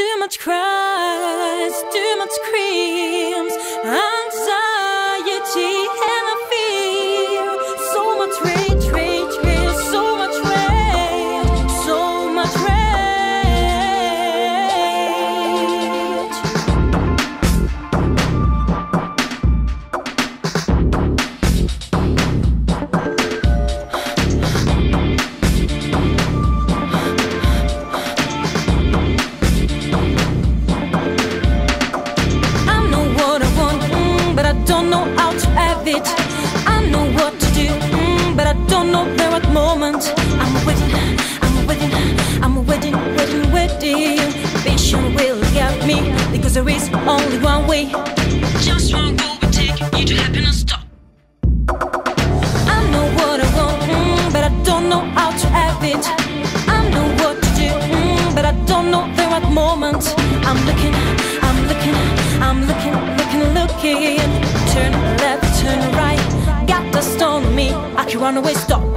Too much cries, too much screams, it. I know what to do, mm, but I don't know the right moment. I'm waiting, I'm waiting, I'm waiting, waiting, waiting. Vision will get me because there is only one way. Just one go will take you to happiness. Stop. I know what I want, mm, but I don't know how to have it. I know what to do, mm, but I don't know the right moment. I'm looking, I'm looking, I'm looking. I can run away, stop.